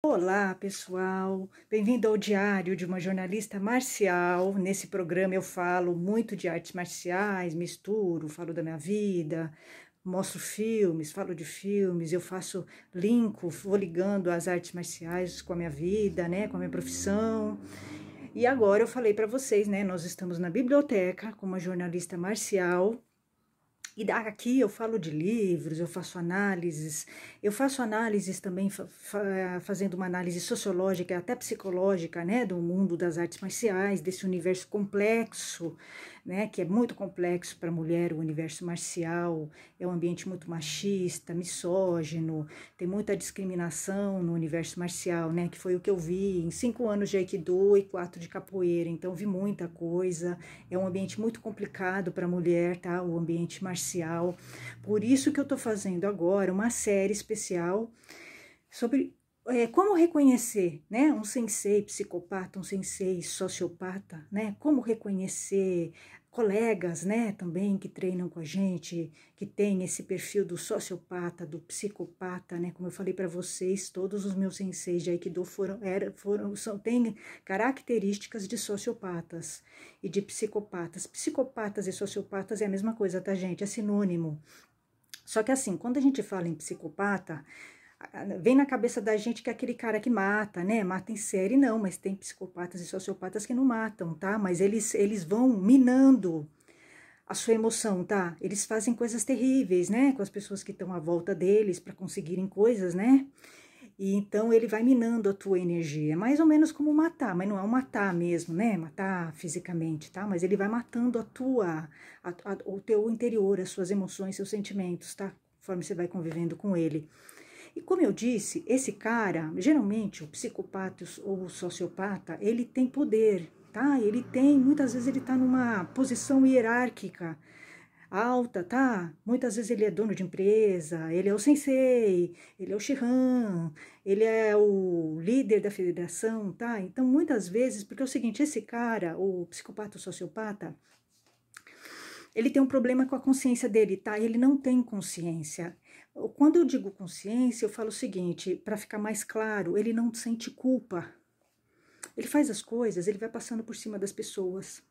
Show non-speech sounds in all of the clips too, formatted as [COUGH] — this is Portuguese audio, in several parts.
Olá, pessoal. Bem-vindo ao Diário de uma Jornalista Marcial. Nesse programa eu falo muito de artes marciais, misturo, falo da minha vida, mostro filmes, falo de filmes, eu faço linko, vou ligando as artes marciais com a minha vida, né, com a minha profissão. E agora eu falei para vocês, né, nós estamos na biblioteca com uma jornalista marcial e daqui eu falo de livros, eu faço análises, eu faço análises também fa fazendo uma análise sociológica, até psicológica, né, do mundo das artes marciais, desse universo complexo, né, que é muito complexo para a mulher, o universo marcial, é um ambiente muito machista, misógino, tem muita discriminação no universo marcial, né, que foi o que eu vi em cinco anos de Aikido e quatro de capoeira, então vi muita coisa, é um ambiente muito complicado para a mulher, tá, o ambiente marcial, por isso que eu estou fazendo agora uma série especial sobre é, como reconhecer, né, um sensei psicopata, um sensei sociopata, né, como reconhecer colegas, né, também que treinam com a gente, que tem esse perfil do sociopata, do psicopata, né, como eu falei para vocês, todos os meus senseis de Aikido foram, era, foram, são, têm características de sociopatas e de psicopatas. Psicopatas e sociopatas é a mesma coisa, tá, gente? É sinônimo. Só que assim, quando a gente fala em psicopata, vem na cabeça da gente que é aquele cara que mata, né? Mata em série, não, mas tem psicopatas e sociopatas que não matam, tá? Mas eles, eles vão minando a sua emoção, tá? Eles fazem coisas terríveis, né? Com as pessoas que estão à volta deles para conseguirem coisas, né? E então ele vai minando a tua energia. É mais ou menos como matar, mas não é um matar mesmo, né? Matar fisicamente, tá? Mas ele vai matando a tua, a, a, o teu interior, as suas emoções, seus sentimentos, tá? Conforme você vai convivendo com ele. E como eu disse, esse cara, geralmente o psicopata ou o sociopata, ele tem poder, tá? Ele tem, muitas vezes ele tá numa posição hierárquica alta, tá? Muitas vezes ele é dono de empresa, ele é o sensei, ele é o shihan, ele é o líder da federação, tá? Então, muitas vezes, porque é o seguinte, esse cara, o psicopata ou sociopata, ele tem um problema com a consciência dele, tá? Ele não tem consciência. Quando eu digo consciência, eu falo o seguinte, para ficar mais claro, ele não sente culpa. Ele faz as coisas, ele vai passando por cima das pessoas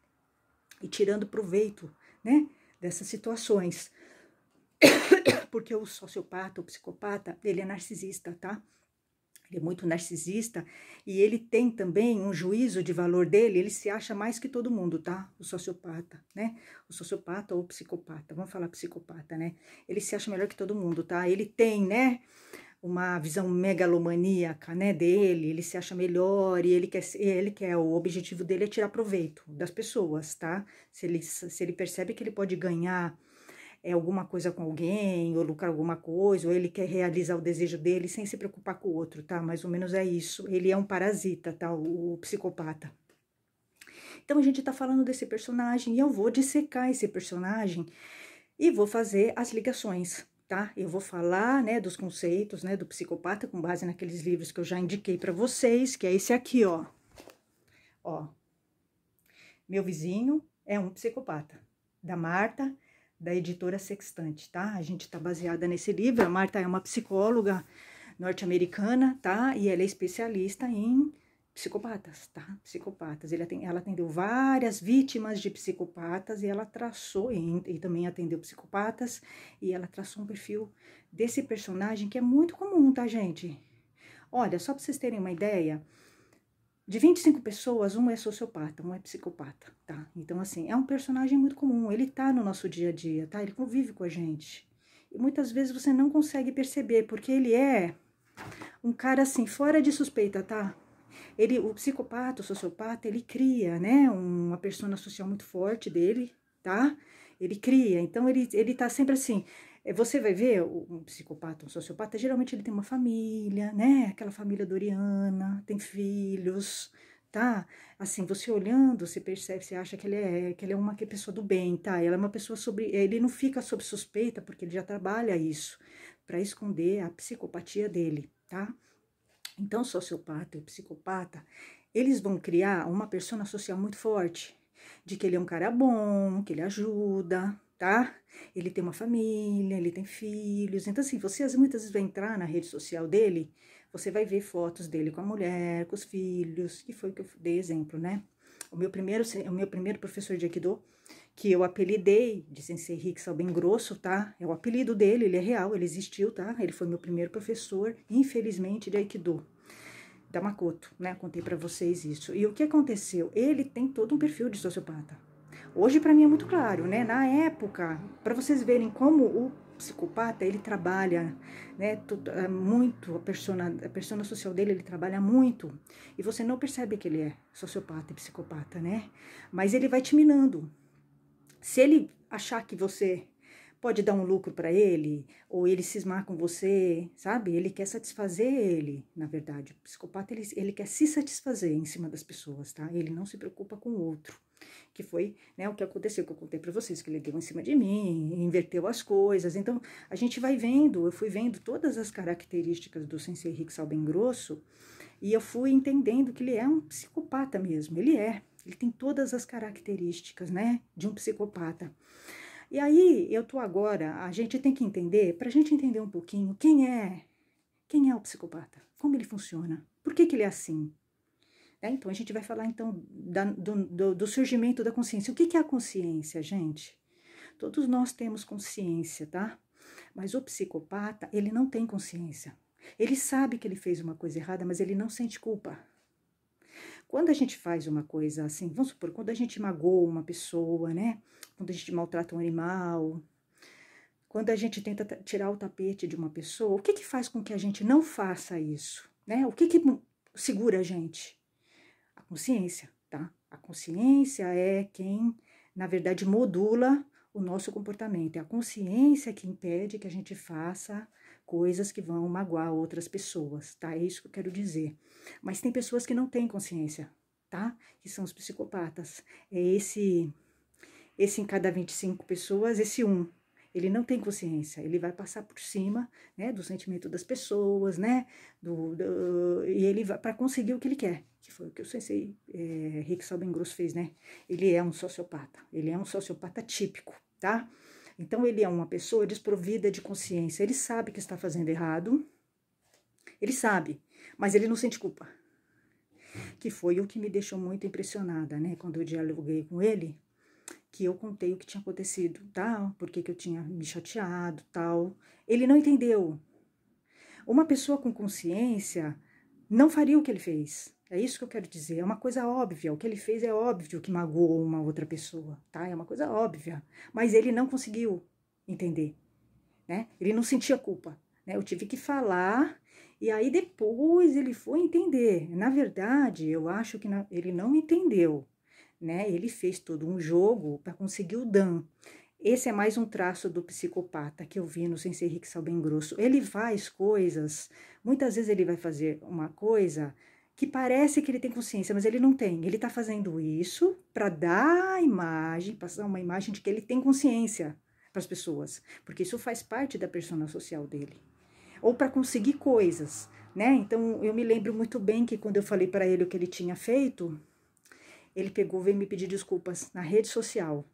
e tirando proveito, né, dessas situações. [COUGHS] Porque o sociopata, o psicopata, ele é narcisista, tá? Ele é muito narcisista e ele tem também um juízo de valor dele, ele se acha mais que todo mundo, tá? O sociopata, né? O sociopata ou psicopata, vamos falar psicopata, né? Ele se acha melhor que todo mundo, tá? Ele tem, né? Uma visão megalomaníaca, né, dele, ele se acha melhor e ele quer, ele quer, o objetivo dele é tirar proveito das pessoas, tá? Se ele, se ele percebe que ele pode ganhar é, alguma coisa com alguém, ou lucrar alguma coisa, ou ele quer realizar o desejo dele sem se preocupar com o outro, tá? Mais ou menos é isso. Ele é um parasita, tá? O, o psicopata. Então a gente tá falando desse personagem e eu vou dissecar esse personagem e vou fazer as ligações, tá? Eu vou falar, né, dos conceitos, né, do psicopata com base naqueles livros que eu já indiquei para vocês, que é esse aqui, ó. Ó. Meu vizinho é um psicopata, da Marta da editora Sextante, tá? A gente tá baseada nesse livro. A Marta é uma psicóloga norte-americana, tá? E ela é especialista em psicopatas, tá? Psicopatas. ela atendeu várias vítimas de psicopatas e ela traçou, e, e também atendeu psicopatas, e ela traçou um perfil desse personagem que é muito comum, tá, gente? Olha, só pra vocês terem uma ideia, de 25 pessoas, um é sociopata, um é psicopata, tá? Então, assim, é um personagem muito comum, ele tá no nosso dia a dia, tá? Ele convive com a gente. E muitas vezes você não consegue perceber, porque ele é um cara, assim, fora de suspeita, tá? Ele, o psicopata, o sociopata, ele cria, né, uma persona social muito forte dele, tá? Ele cria, então ele, ele tá sempre assim, você vai ver um psicopata, um sociopata, geralmente ele tem uma família, né? Aquela família doriana, tem filhos, tá? Assim, você olhando, você percebe, você acha que ele é, que ele é uma que é pessoa do bem, tá? Ela é uma pessoa sobre, ele não fica sob suspeita porque ele já trabalha isso para esconder a psicopatia dele, tá? Então, sociopata e psicopata, eles vão criar uma persona social muito forte, de que ele é um cara bom, que ele ajuda, tá? Ele tem uma família, ele tem filhos. Então, assim, você muitas vezes vai entrar na rede social dele, você vai ver fotos dele com a mulher, com os filhos, que foi o que eu dei exemplo, né? O meu primeiro, o meu primeiro professor de Aikido, que eu apelidei de Sensei Riksal bem grosso, tá? É o apelido dele, ele é real, ele existiu, tá? Ele foi meu primeiro professor, infelizmente, de Aikido da Makoto, né? Contei para vocês isso. E o que aconteceu? Ele tem todo um perfil de sociopata. Hoje para mim é muito claro, né? Na época, para vocês verem como o psicopata, ele trabalha, né, é muito, a persona, a persona social dele, ele trabalha muito, e você não percebe que ele é sociopata e psicopata, né, mas ele vai te minando. Se ele achar que você pode dar um lucro para ele, ou ele cismar com você, sabe? Ele quer satisfazer ele, na verdade. O psicopata, ele, ele quer se satisfazer em cima das pessoas, tá? Ele não se preocupa com o outro. Que foi né, o que aconteceu, que eu contei para vocês, que ele deu em cima de mim, inverteu as coisas. Então, a gente vai vendo, eu fui vendo todas as características do Sensei Rick bem grosso, e eu fui entendendo que ele é um psicopata mesmo. Ele é. Ele tem todas as características, né, de um psicopata. E aí, eu tô agora, a gente tem que entender, para a gente entender um pouquinho quem é, quem é o psicopata, como ele funciona, por que, que ele é assim. É, então, a gente vai falar então da, do, do, do, surgimento da consciência. O que, que é a consciência, gente? Todos nós temos consciência, tá? Mas o psicopata, ele não tem consciência. Ele sabe que ele fez uma coisa errada, mas ele não sente culpa. Quando a gente faz uma coisa assim, vamos supor, quando a gente magoa uma pessoa, né? Quando a gente maltrata um animal, quando a gente tenta tirar o tapete de uma pessoa, o que que faz com que a gente não faça isso, né? O que que segura a gente? Consciência, tá? A consciência é quem, na verdade, modula o nosso comportamento. É a consciência que impede que a gente faça coisas que vão magoar outras pessoas, tá? É isso que eu quero dizer. Mas tem pessoas que não têm consciência, tá? Que são os psicopatas. É esse, esse em cada 25 pessoas, esse um. Ele não tem consciência, ele vai passar por cima, né, do sentimento das pessoas, né, do, do e ele vai para conseguir o que ele quer, que foi o que o sensei é, Rick Salbengross fez, né? Ele é um sociopata, ele é um sociopata típico, tá? Então, ele é uma pessoa desprovida de consciência. Ele sabe que está fazendo errado, ele sabe, mas ele não sente culpa. Que foi o que me deixou muito impressionada, né? Quando eu dialoguei com ele, que eu contei o que tinha acontecido, tal, porque que eu tinha me chateado, tal. Ele não entendeu. Uma pessoa com consciência não faria o que ele fez. É isso que eu quero dizer. É uma coisa óbvia. O que ele fez é óbvio que magoou uma outra pessoa, tá? É uma coisa óbvia. Mas ele não conseguiu entender, né? Ele não sentia culpa, né? Eu tive que falar e aí depois ele foi entender. Na verdade, eu acho que ele não entendeu, né? Ele fez todo um jogo para conseguir o Dan. Esse é mais um traço do psicopata que eu vi no Sensei Rick Salben Grosso. Ele faz coisas, muitas vezes ele vai fazer uma coisa que parece que ele tem consciência, mas ele não tem. Ele está fazendo isso para dar a imagem, passar uma imagem de que ele tem consciência para as pessoas, porque isso faz parte da persona social dele. Ou para conseguir coisas, né? Então eu me lembro muito bem que quando eu falei para ele o que ele tinha feito, ele pegou veio me pedir desculpas na rede social.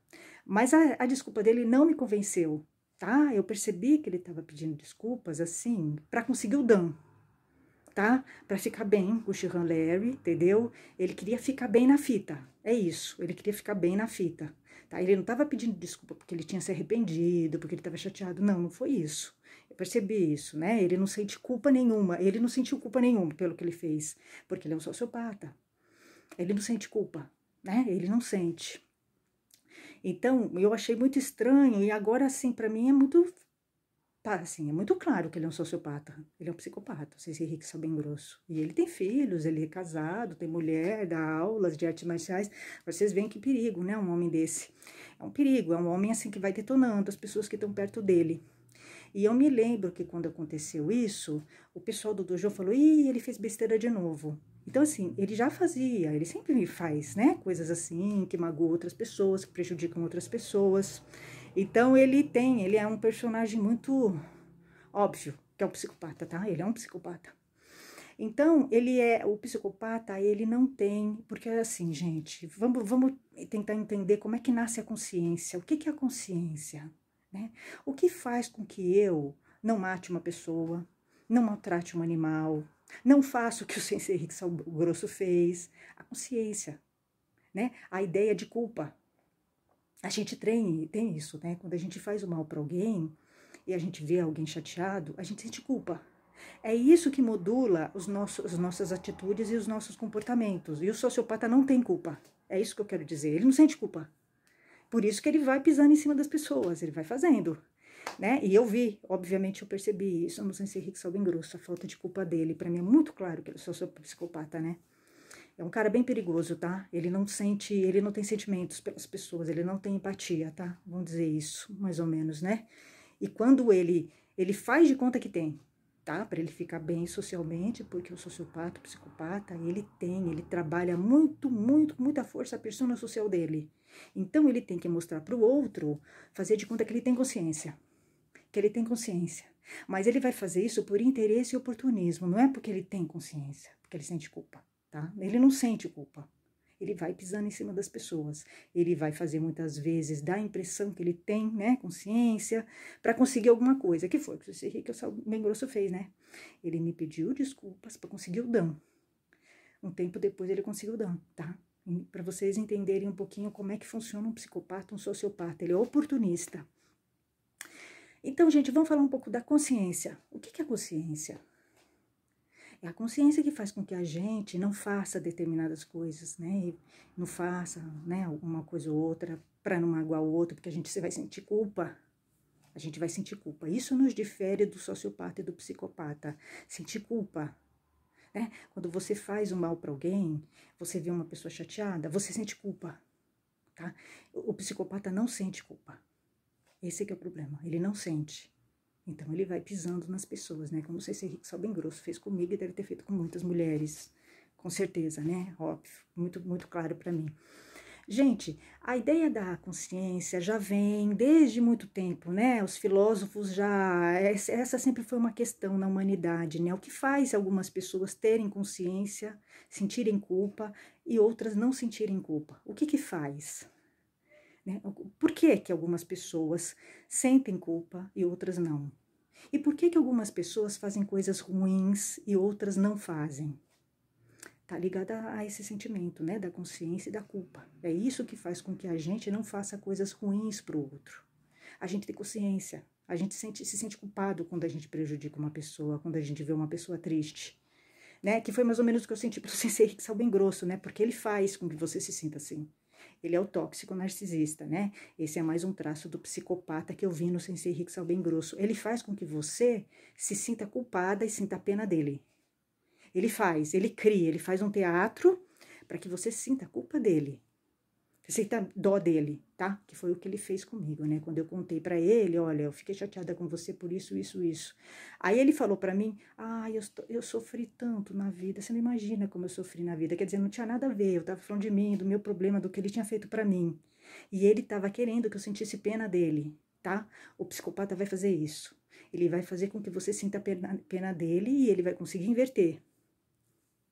Mas a, a desculpa dele não me convenceu, tá? Eu percebi que ele estava pedindo desculpas assim para conseguir o dan, tá? Para ficar bem com o Shihan Larry, entendeu? Ele queria ficar bem na fita. É isso, ele queria ficar bem na fita. Tá? Ele não estava pedindo desculpa porque ele tinha se arrependido, porque ele estava chateado. Não, não foi isso. Eu percebi isso, né? Ele não sente culpa nenhuma. Ele não sentiu culpa nenhuma pelo que ele fez, porque ele é um sociopata. Ele não sente culpa, né? Ele não sente. Então, eu achei muito estranho e agora, assim, para mim é muito assim, é muito claro que ele é um sociopata, ele é um psicopata, esse Henrique bem grosso. E ele tem filhos, ele é casado, tem mulher, dá aulas de artes marciais. Vocês veem que perigo, né, um homem desse. É um perigo, é um homem assim que vai detonando as pessoas que estão perto dele. E eu me lembro que quando aconteceu isso, o pessoal do dojo falou: "Ih, ele fez besteira de novo". Então assim, ele já fazia, ele sempre faz, né, coisas assim que magoam outras pessoas, que prejudicam outras pessoas. Então ele tem, ele é um personagem muito óbvio, que é um psicopata, tá? Ele é um psicopata. Então, ele é, o psicopata, ele não tem, porque é assim, gente, vamos, vamos tentar entender como é que nasce a consciência. O que, que é a consciência? Né? O que faz com que eu não mate uma pessoa, não maltrate um animal, Não faço o que o [LAUGHS] sensei Henrique Grosso fez. A consciência, né? A ideia de culpa. A gente tem isso, né? Quando a gente faz o mal para alguém e a gente vê alguém chateado, a gente sente culpa. É isso que modula os nossos, as nossas atitudes e os nossos comportamentos. E o sociopata não tem culpa. É isso que eu quero dizer. Ele não sente culpa. Por isso que ele vai pisando em cima das pessoas, ele vai fazendo. Né? E eu vi, obviamente eu percebi isso no Sensei Rick bem grosso, a falta de culpa dele. Para mim é muito claro que ele só psicopata, né? É um cara bem perigoso, tá? Ele não sente, ele não tem sentimentos pelas pessoas, ele não tem empatia, tá? Vamos dizer isso, mais ou menos, né? E quando ele ele faz de conta que tem, tá? Para ele ficar bem socialmente, porque o sociopata, o psicopata, ele tem, ele trabalha muito, muito, muita força a persona social dele. Então ele tem que mostrar para o outro, fazer de conta que ele tem consciência que ele tem consciência. Mas ele vai fazer isso por interesse e oportunismo, não é porque ele tem consciência, porque ele sente culpa, tá? Ele não sente culpa. Ele vai pisando em cima das pessoas. Ele vai fazer muitas vezes, dar a impressão que ele tem, né, consciência, para conseguir alguma coisa. Que foi que o bem grosso fez, né? Ele me pediu desculpas para conseguir o dão. Um tempo depois ele conseguiu o dão, tá? Para vocês entenderem um pouquinho como é que funciona um psicopata, um sociopata. Ele é oportunista. Então, gente, vamos falar um pouco da consciência. O que é consciência? É a consciência que faz com que a gente não faça determinadas coisas, né? Não faça, né, uma coisa ou outra para não magoar o outro, porque a gente vai sentir culpa. A gente vai sentir culpa. Isso nos difere do sociopata e do psicopata. Sentir culpa. Né? Quando você faz o um mal para alguém, você vê uma pessoa chateada, você sente culpa. Tá? O psicopata não sente culpa. Esse é o problema, ele não sente. Então ele vai pisando nas pessoas, né? Como se esse bem grosso fez comigo e deve ter feito com muitas mulheres, com certeza, né? Óbvio, muito, muito claro para mim. Gente, a ideia da consciência já vem desde muito tempo, né? Os filósofos já. Essa sempre foi uma questão na humanidade, né? O que faz algumas pessoas terem consciência, sentirem culpa e outras não sentirem culpa? O que que faz? Né? Por que, que algumas pessoas sentem culpa e outras não? E por que, que algumas pessoas fazem coisas ruins e outras não fazem? Tá ligada a esse sentimento, né, da consciência e da culpa. É isso que faz com que a gente não faça coisas ruins para o outro. A gente tem consciência, a gente sente, se sente culpado quando a gente prejudica uma pessoa, quando a gente vê uma pessoa triste. Né? Que foi mais ou menos o que eu senti pro [LAUGHS] Sensei Rick bem grosso, né? Porque ele faz com que você se sinta assim. Ele é o tóxico narcisista, né? Esse é mais um traço do psicopata que eu vi no Sensei Rick bem grosso. Ele faz com que você se sinta culpada e sinta a pena dele. Ele faz, ele cria, ele faz um teatro para que você sinta a culpa dele. Sinta dó dele, tá? Que foi o que ele fez comigo, né? Quando eu contei para ele, olha, eu fiquei chateada com você por isso, isso, isso. Aí ele falou para mim, ah, eu, eu sofri tanto na vida, você não imagina como eu sofri na vida. Quer dizer, não tinha nada a ver, eu tava falando de mim, do meu problema, do que ele tinha feito para mim. E ele tava querendo que eu sentisse pena dele, tá? O psicopata vai fazer isso. Ele vai fazer com que você sinta pena, pena dele e ele vai conseguir inverter,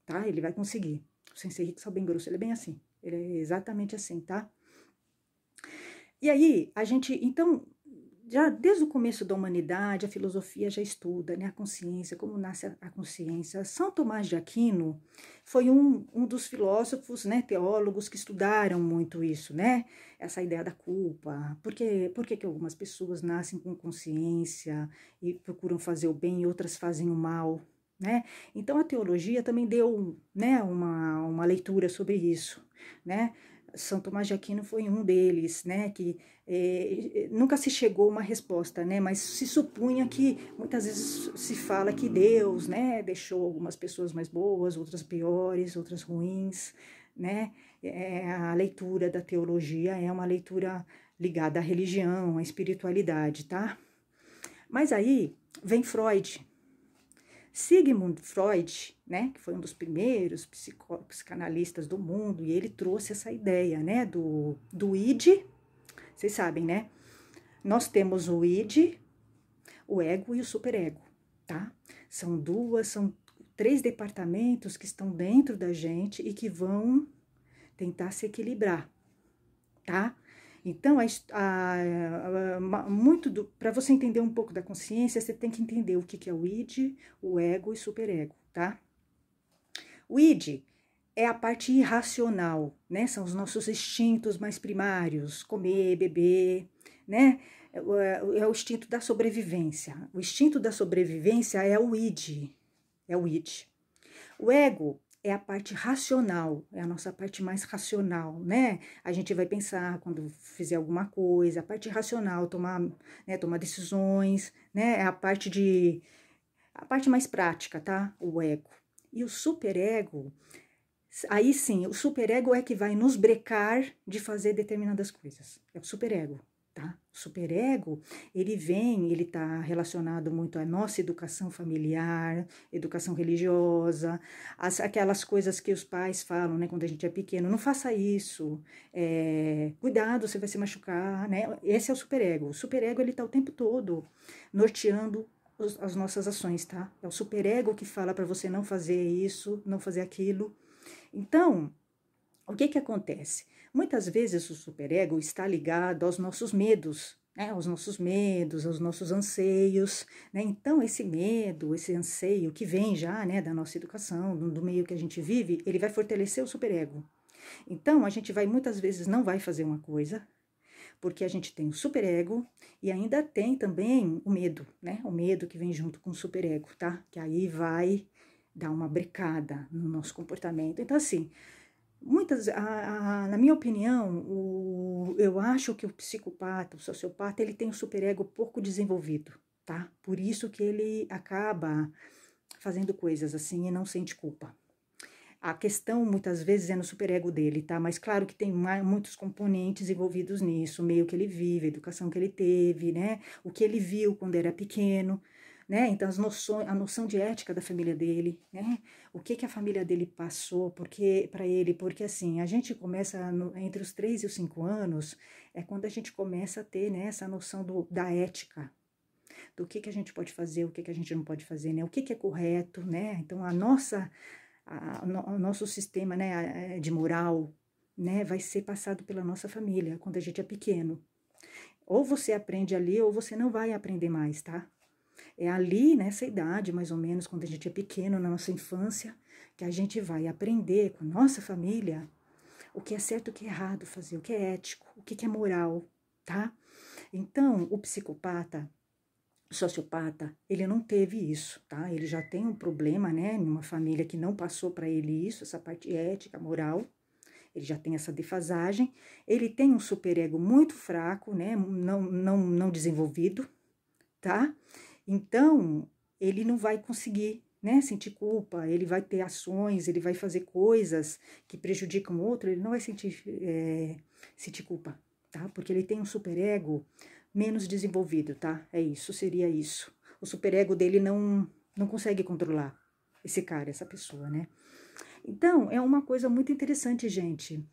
tá? Ele vai conseguir. O Sensei Rick bem grosso, ele é bem assim. Ele é exatamente assim, tá? E aí, a gente, então, já desde o começo da humanidade, a filosofia já estuda né, a consciência, como nasce a consciência. São Tomás de Aquino foi um, um dos filósofos, né, teólogos que estudaram muito isso, né? Essa ideia da culpa. Por, que, por que, que algumas pessoas nascem com consciência e procuram fazer o bem e outras fazem o mal? Né? Então a teologia também deu né, uma, uma leitura sobre isso. Né? São Tomás de Aquino foi um deles, né, que eh, nunca se chegou a uma resposta, né, mas se supunha que muitas vezes se fala que Deus, né, deixou algumas pessoas mais boas, outras piores, outras ruins, né, é, a leitura da teologia é uma leitura ligada à religião, à espiritualidade, tá? Mas aí vem Freud, Sigmund Freud, né, que foi um dos primeiros psicanalistas do mundo, e ele trouxe essa ideia, né, do, do id, vocês sabem, né? Nós temos o id, o ego e o superego, tá? São duas, são três departamentos que estão dentro da gente e que vão tentar se equilibrar, tá? Então, a, a, a, muito para você entender um pouco da consciência, você tem que entender o que, que é o id, o ego e superego, tá? O id é a parte irracional, né? São os nossos instintos mais primários, comer, beber, né? É, é, é o instinto da sobrevivência. O instinto da sobrevivência é o id, é o id. O ego é a parte racional, é a nossa parte mais racional, né? A gente vai pensar quando fizer alguma coisa, a parte racional, tomar, né, tomar decisões, né? É a parte de a parte mais prática, tá? O ego. E o superego, aí sim, o superego é que vai nos brecar de fazer determinadas coisas. É o superego tá? O superego, ele vem, ele está relacionado muito à nossa educação familiar, educação religiosa, as, aquelas coisas que os pais falam, né, quando a gente é pequeno, não faça isso, é, cuidado, você vai se machucar, né? Esse é o superego. O superego, ele está o tempo todo norteando os, as nossas ações, tá? É o superego que fala para você não fazer isso, não fazer aquilo. Então, o que que acontece? Muitas vezes o superego está ligado aos nossos medos, né, aos nossos medos, aos nossos anseios, né? Então esse medo, esse anseio que vem já, né, da nossa educação, do, meio que a gente vive, ele vai fortalecer o superego. Então a gente vai muitas vezes não vai fazer uma coisa, porque a gente tem o superego e ainda tem também o medo, né? O medo que vem junto com o superego, tá? Que aí vai dar uma brecada no nosso comportamento. Então assim, Muitas, a, a, na minha opinião, o, eu acho que o psicopata, o sociopata, ele tem o superego pouco desenvolvido, tá? Por isso que ele acaba fazendo coisas assim e não sente culpa. A questão muitas vezes é no superego dele, tá? Mas claro que tem muitos componentes envolvidos nisso, meio que ele vive, a educação que ele teve, né? O que ele viu quando era pequeno né? Então, as noções, a noção de ética da família dele, né? O que que a família dele passou porque para ele, porque assim, a gente começa no, entre os três e os cinco anos, é quando a gente começa a ter né, essa noção do, da ética, do que que a gente pode fazer, o que que a gente não pode fazer, né? O que que é correto, né? Então, a nossa, a, o nosso sistema né, de moral, né, vai ser passado pela nossa família quando a gente é pequeno. Ou você aprende ali, ou você não vai aprender mais, tá? É ali, nessa idade, mais ou menos, quando a gente é pequeno, na nossa infância, que a gente vai aprender com a nossa família o que é certo, o que é errado fazer, o que é ético, o que é moral, tá? Então, o psicopata, o sociopata, ele não teve isso, tá? Ele já tem um problema, né, numa família que não passou para ele isso, essa parte ética, moral, ele já tem essa defasagem, ele tem um superego muito fraco, né, não, não, não desenvolvido, tá? Então, ele não vai conseguir né, sentir culpa, ele vai ter ações, ele vai fazer coisas que prejudicam o outro, ele não vai sentir, é, sentir culpa, tá? Porque ele tem um superego menos desenvolvido, tá? É isso, seria isso. O superego dele não, não consegue controlar esse cara, essa pessoa, né? Então, é uma coisa muito interessante, gente.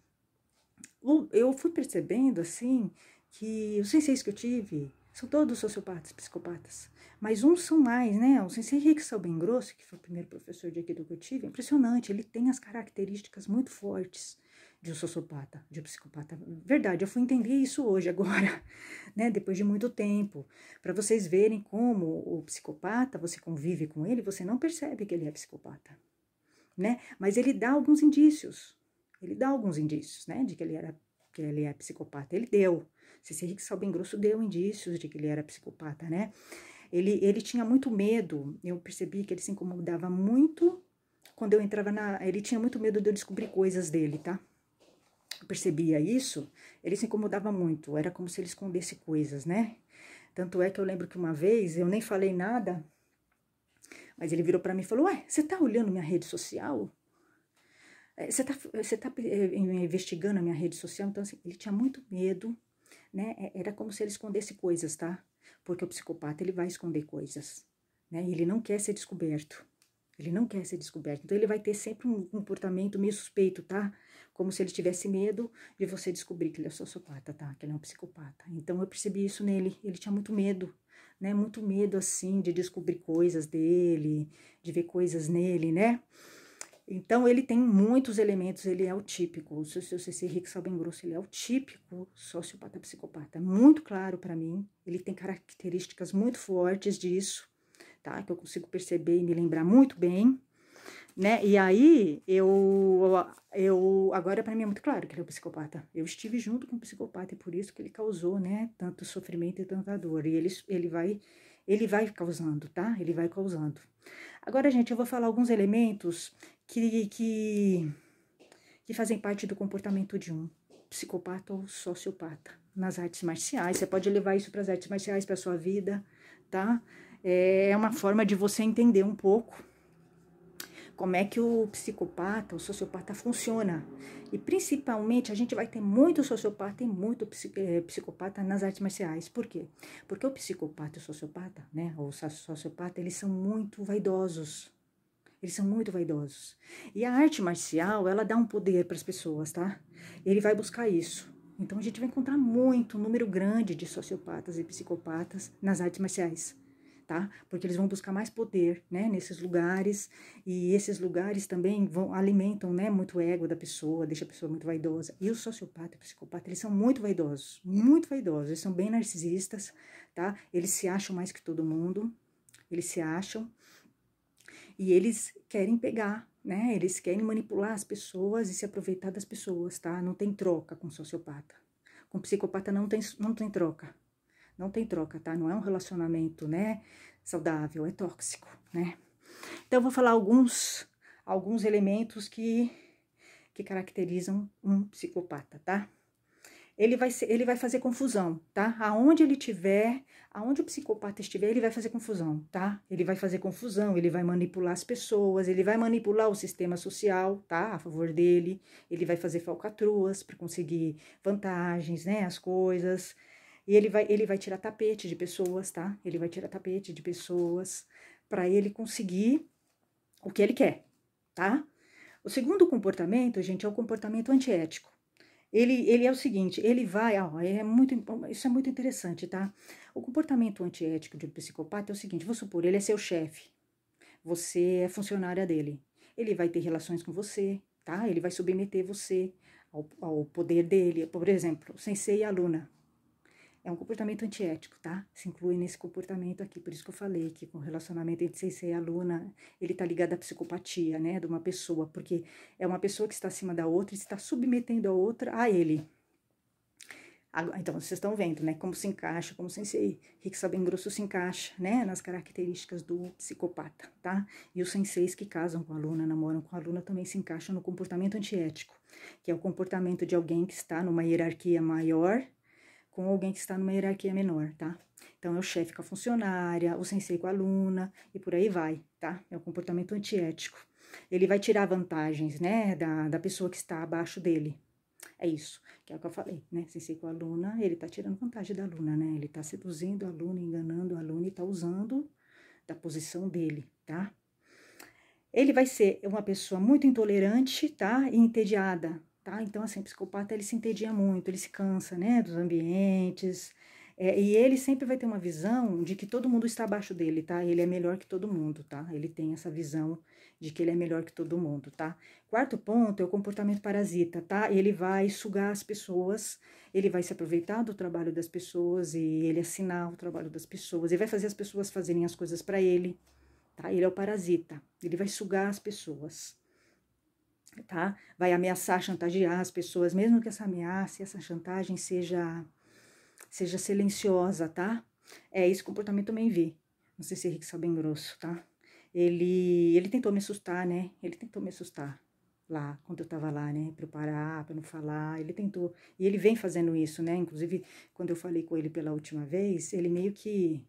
Eu fui percebendo, assim, que os senseis que eu tive são todos sociopatas, psicopatas. Mas uns são mais, né? O sensei Henrique Salbengrosso, que foi o primeiro professor de Aikido que eu tive, é impressionante. Ele tem as características muito fortes de um sociopata, de um psicopata. Verdade, eu fui entender isso hoje, agora, [LAUGHS] né? Depois de muito tempo. Para vocês verem como o psicopata, você convive com ele, você não percebe que ele é psicopata, né? Mas ele dá alguns indícios. Ele dá alguns indícios, né? De que ele era que ele é psicopata. Ele deu. Ceci Henrique Salbengrosso deu indícios de que ele era psicopata, né? Ele, ele tinha muito medo, eu percebi que ele se incomodava muito quando eu entrava na. Ele tinha muito medo de eu descobrir coisas dele, tá? Eu percebia isso, ele se incomodava muito, era como se ele escondesse coisas, né? Tanto é que eu lembro que uma vez eu nem falei nada, mas ele virou para mim e falou: Ué, você tá olhando minha rede social? É, você tá, você tá eh, investigando a minha rede social? Então, assim, ele tinha muito medo, né? É, era como se ele escondesse coisas, tá? Porque o psicopata ele vai esconder coisas, né? Ele não quer ser descoberto. Ele não quer ser descoberto. Então ele vai ter sempre um comportamento meio suspeito, tá? Como se ele tivesse medo de você descobrir que ele é sociopata, tá? Que ele é um psicopata. Então eu percebi isso nele. Ele tinha muito medo, né? Muito medo assim de descobrir coisas dele, de ver coisas nele, né? Então, ele tem muitos elementos, ele é o típico, o seu CC Rick Salbengrosso, ele é o típico sociopata psicopata, muito claro para mim, ele tem características muito fortes disso, tá, que eu consigo perceber e me lembrar muito bem, né? E aí, eu, eu agora para mim é muito claro que ele é um psicopata. Eu estive junto com um psicopata e por isso que ele causou, né, tanto sofrimento e tanta dor. E ele, ele vai ele vai causando, tá? Ele vai causando. Agora, gente, eu vou falar alguns elementos que, que, que fazem parte do comportamento de um psicopata ou sociopata nas artes marciais. Você pode levar isso para as artes marciais, para sua vida, tá? É uma forma de você entender um pouco como é que o psicopata, o sociopata funciona. E principalmente a gente vai ter muito sociopata e muito é, psicopata nas artes marciais. Por quê? Porque o psicopata e o sociopata, né, ou sociopata, eles são muito vaidosos. Eles são muito vaidosos. E a arte marcial, ela dá um poder para as pessoas, tá? Ele vai buscar isso. Então a gente vai encontrar muito, um número grande de sociopatas e psicopatas nas artes marciais tá? Porque eles vão buscar mais poder, né, nesses lugares, e esses lugares também vão alimentam, né, muito o ego da pessoa, deixa a pessoa muito vaidosa. E o sociopata e o psicopata, eles são muito vaidosos, muito vaidosos, eles são bem narcisistas, tá? Eles se acham mais que todo mundo, eles se acham, e eles querem pegar, né? Eles querem manipular as pessoas e se aproveitar das pessoas, tá? Não tem troca com sociopata. Com psicopata não tem, não tem troca. Não tem troca, tá? Não é um relacionamento, né, saudável, é tóxico, né? Então, eu vou falar alguns, alguns elementos que, que caracterizam um psicopata, tá? Ele vai, ser, ele vai fazer confusão, tá? Aonde ele tiver, aonde o psicopata estiver, ele vai fazer confusão, tá? Ele vai fazer confusão, ele vai manipular as pessoas, ele vai manipular o sistema social, tá? A favor dele, ele vai fazer falcatruas para conseguir vantagens, né? As coisas. E ele vai, ele vai tirar tapete de pessoas, tá? Ele vai tirar tapete de pessoas para ele conseguir o que ele quer, tá? O segundo comportamento, gente, é o comportamento antiético. Ele, ele é o seguinte, ele vai, ó, é muito, isso é muito interessante, tá? O comportamento antiético de um psicopata é o seguinte, vou supor, ele é seu chefe, você é funcionária dele, ele vai ter relações com você, tá? Ele vai submeter você ao, ao poder dele, por exemplo, sensei e aluna, é um comportamento antiético, tá? Se inclui nesse comportamento aqui, por isso que eu falei que com o relacionamento entre sensei e aluna, ele tá ligado à psicopatia, né, de uma pessoa, porque é uma pessoa que está acima da outra e está submetendo a outra a ele. Então, vocês estão vendo, né, como se encaixa, como o sensei Rick bem grosso se encaixa, né, nas características do psicopata, tá? E os senseis que casam com a aluna, namoram com a aluna, também se encaixam no comportamento antiético, que é o comportamento de alguém que está numa hierarquia maior com alguém que está numa hierarquia menor, tá? Então, é o chefe com a funcionária, o sensei com a aluna, e por aí vai, tá? É o comportamento antiético. Ele vai tirar vantagens, né, da, da pessoa que está abaixo dele. É isso, que é o que eu falei, né? Sensei com a aluna, ele tá tirando vantagem da aluna, né? Ele tá seduzindo a aluna, enganando a aluna e tá usando da posição dele, tá? Ele vai ser uma pessoa muito intolerante, tá? E entediada, tá? Então, assim, o psicopata, ele se entedia muito, ele se cansa, né, dos ambientes, é, e ele sempre vai ter uma visão de que todo mundo está abaixo dele, tá? Ele é melhor que todo mundo, tá? Ele tem essa visão de que ele é melhor que todo mundo, tá? Quarto ponto é o comportamento parasita, tá? Ele vai sugar as pessoas, ele vai se aproveitar do trabalho das pessoas e ele assinar o trabalho das pessoas, ele vai fazer as pessoas fazerem as coisas para ele, tá? Ele é o parasita, ele vai sugar as pessoas tá? Vai ameaçar, chantagear as pessoas, mesmo que essa ameaça, essa chantagem seja seja silenciosa, tá? É esse comportamento também vi. Não sei se Henrique sabe bem grosso, tá? Ele ele tentou me assustar, né? Ele tentou me assustar lá, quando eu tava lá, né? Preparar para não falar. Ele tentou. E ele vem fazendo isso, né? Inclusive, quando eu falei com ele pela última vez, ele meio que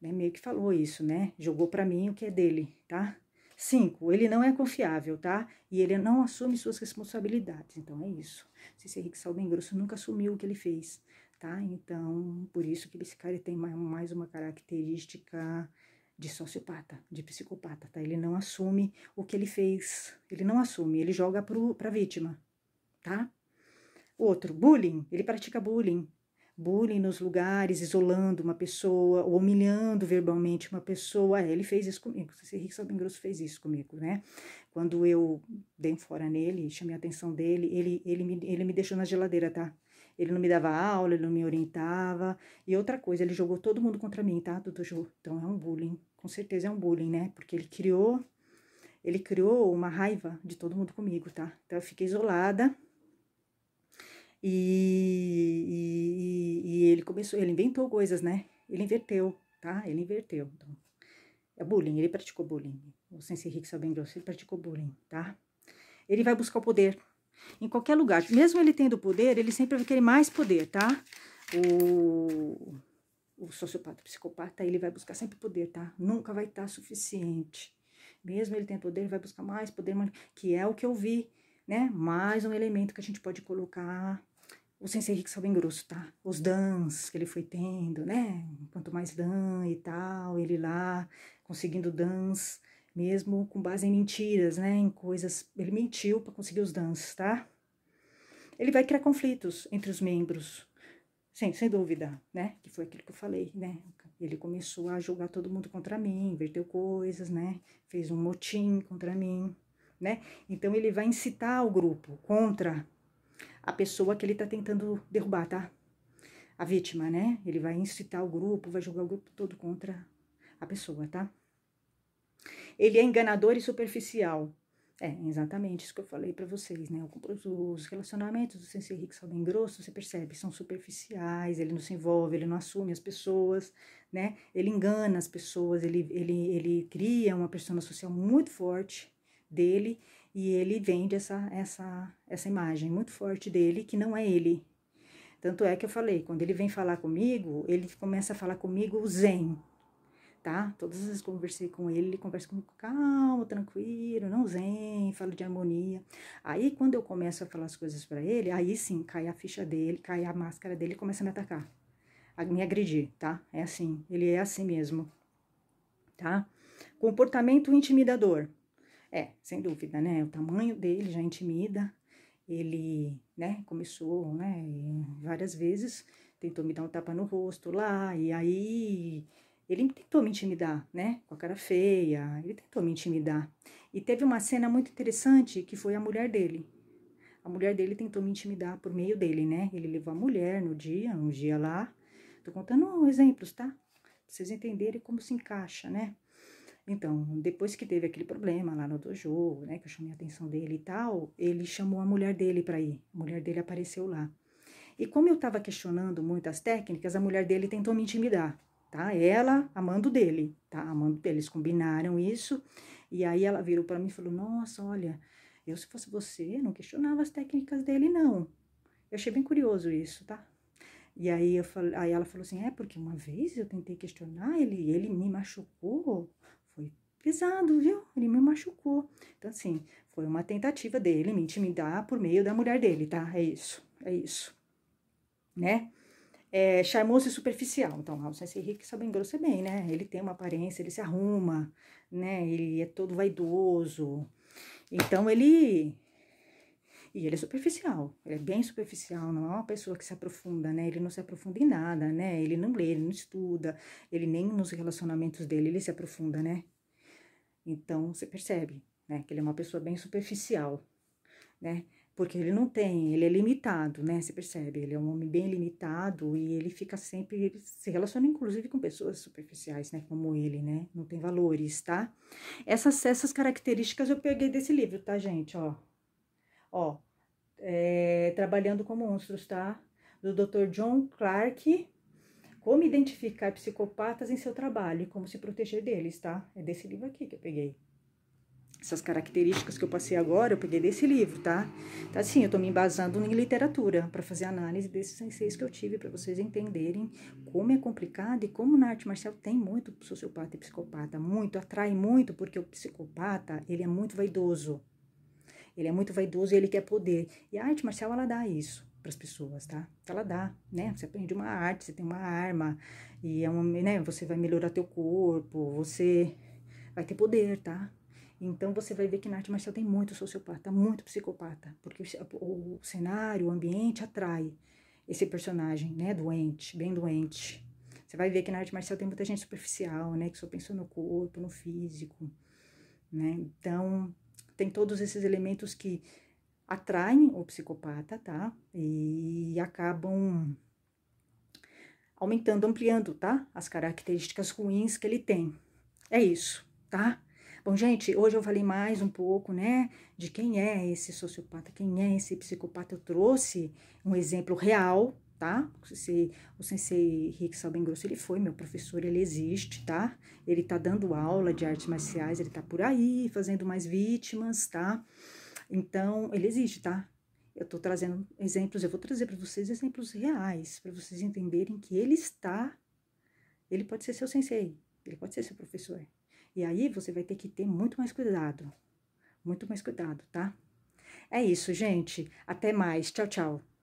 né, meio que falou isso, né? Jogou para mim o que é dele, tá? Cinco, ele não é confiável, tá? E ele não assume suas responsabilidades. Então, é isso. Se Henrique Salbem Grosso nunca assumiu o que ele fez, tá? Então, por isso que esse cara tem mais uma característica de sociopata, de psicopata, tá? Ele não assume o que ele fez. Ele não assume, ele joga pro, pra vítima, tá? Outro, bullying. Ele pratica bullying, bullying nos lugares, isolando uma pessoa, ou humilhando verbalmente uma pessoa. É, ele fez isso comigo. Esse Rick Grosso fez isso comigo, né? Quando eu dei um fora nele, chamei a atenção dele, ele, ele, me, ele me deixou na geladeira, tá? Ele não me dava aula, ele não me orientava. E outra coisa, ele jogou todo mundo contra mim, tá, doutor Jô? Então é um bullying, com certeza é um bullying, né? Porque ele criou ele criou uma raiva de todo mundo comigo, tá? Então eu fiquei isolada. E, e, e ele começou, ele inventou coisas, né? Ele inverteu, tá? Ele inverteu. Então, é bullying, ele praticou bullying. O Sensei Rick bem grosso, ele praticou bullying, tá? Ele vai buscar o poder. Em qualquer lugar. Mesmo ele tendo poder, ele sempre vai querer mais poder, tá? O, o sociopata, o psicopata, ele vai buscar sempre poder, tá? Nunca vai estar suficiente. Mesmo ele tendo poder, ele vai buscar mais poder, que é o que eu vi, né? Mais um elemento que a gente pode colocar o Sensei Rick grosso, tá? Os dans que ele foi tendo, né? Quanto mais dan e tal, ele lá conseguindo dans, mesmo com base em mentiras, né? Em coisas. Ele mentiu para conseguir os dans, tá? Ele vai criar conflitos entre os membros. Sim, sem dúvida, né? Que foi aquilo que eu falei, né? Ele começou a julgar todo mundo contra mim, inverteu coisas, né? Fez um motim contra mim, né? Então ele vai incitar o grupo contra a pessoa que ele tá tentando derrubar, tá? A vítima, né? Ele vai incitar o grupo, vai julgar o grupo todo contra a pessoa, tá? Ele é enganador e superficial. É, exatamente isso que eu falei para vocês, né? Os relacionamentos do Sensei Rick bem grossos, você percebe, são superficiais, ele não se envolve, ele não assume as pessoas, né? Ele engana as pessoas, ele, ele, ele cria uma persona social muito forte dele e ele vende essa, essa, essa imagem muito forte dele, que não é ele. Tanto é que eu falei, quando ele vem falar comigo, ele começa a falar comigo zen, tá? Todas as vezes que conversei com ele, ele conversa comigo calmo, tranquilo, não zen, fala de harmonia. Aí quando eu começo a falar as coisas para ele, aí sim, cai a ficha dele, cai a máscara dele e começa a me atacar, a me agredir, tá? É assim, ele é assim mesmo, tá? Comportamento intimidador. É, sem dúvida, né? O tamanho dele já intimida. Ele, né, começou, né, várias vezes, tentou me dar um tapa no rosto lá, e aí ele tentou me intimidar, né? Com a cara feia, ele tentou me intimidar. E teve uma cena muito interessante que foi a mulher dele. A mulher dele tentou me intimidar por meio dele, né? Ele levou a mulher no dia, um dia lá. Tô contando exemplos, tá? Pra vocês entenderem como se encaixa, né? Então, depois que teve aquele problema lá no dojo, né, que eu chamei a atenção dele e tal, ele chamou a mulher dele para ir. A mulher dele apareceu lá. E como eu estava questionando muitas técnicas, a mulher dele tentou me intimidar tá? Ela amando dele, tá? Amando. Eles combinaram isso. E aí ela virou para mim e falou: Nossa, olha, eu se fosse você, não questionava as técnicas dele, não. Eu achei bem curioso isso, tá? E aí, eu aí ela falou assim: É, porque uma vez eu tentei questionar ele, ele me machucou. Pesado, viu? Ele me machucou. Então, assim, foi uma tentativa dele me intimidar por meio da mulher dele, tá? É isso, é isso, né? é charmoso e superficial. Então, o Sensei Rick sabe engrossar bem, né? Ele tem uma aparência, ele se arruma, né? Ele é todo vaidoso. Então, ele... E ele é superficial, ele é bem superficial, não é uma pessoa que se aprofunda, né? Ele não se aprofunda em nada, né? Ele não lê, ele não estuda, ele nem nos relacionamentos dele ele se aprofunda, né? Então, você percebe, né? Que ele é uma pessoa bem superficial, né? porque ele não tem, ele é limitado, né? Você percebe? Ele é um homem bem limitado e ele fica sempre, ele se relaciona inclusive com pessoas superficiais, né? Como ele, né? Não tem valores, tá? Essas, essas características eu peguei desse livro, tá, gente? Ó, ó, é, Trabalhando com Monstros, tá? Do Dr. John Clark, Como Identificar Psicopatas em Seu Trabalho e Como Se Proteger Deles, tá? É desse livro aqui que eu peguei essas características que eu passei agora, eu peguei desse livro, tá? Então, assim, eu tô me embasando em literatura para fazer análise desses senseis que eu tive, para vocês entenderem como é complicado e como na arte marcial tem muito sociopata e psicopata, muito, atrai muito, porque o psicopata, ele é muito vaidoso. Ele é muito vaidoso e ele quer poder. E a arte marcial, ela dá isso para as pessoas, tá? Ela dá, né? Você aprende uma arte, você tem uma arma, e é uma, né? Você vai melhorar teu corpo, você vai ter poder, tá? Então você vai ver que na arte marcial tem muito sociopata, muito psicopata, porque o, o cenário, o ambiente atrai esse personagem, né, doente, bem doente. Você vai ver que na arte marcial tem muita gente superficial, né, que só pensou no corpo, no físico, né? Então, tem todos esses elementos que atraem o psicopata, tá? E acabam aumentando, ampliando, tá? As características ruins que ele tem. É isso, tá? Bom, gente, hoje eu falei mais um pouco, né, de quem é esse sociopata, quem é esse psicopata. Eu trouxe um exemplo real, tá? Sensei, o sensei Rick Salbengrosso, ele foi meu professor, ele existe, tá? Ele tá dando aula de artes marciais, ele tá por aí, fazendo mais vítimas, tá? Então, ele existe, tá? Eu tô trazendo exemplos, eu vou trazer para vocês exemplos reais, para vocês entenderem que ele está, ele pode ser seu sensei, ele pode ser seu professor. E aí você vai ter que ter muito mais cuidado. Muito mais cuidado, tá? É isso, gente. Até mais. Tchau, tchau.